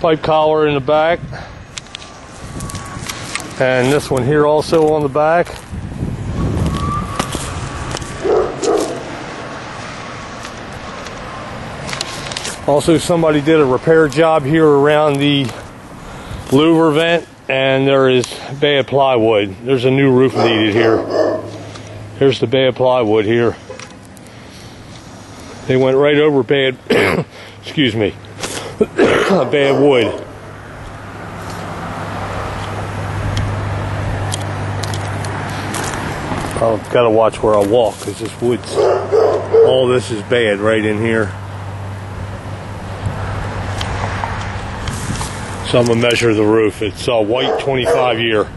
pipe collar in the back. And this one here also on the back. Also, somebody did a repair job here around the louver vent, and there is bad plywood. There's a new roof needed here. Here's the bad plywood here. They went right over bad, excuse me, bad wood. I've got to watch where I walk because this wood's, all this is bad right in here. So I'm gonna measure the roof. It's a white 25 year.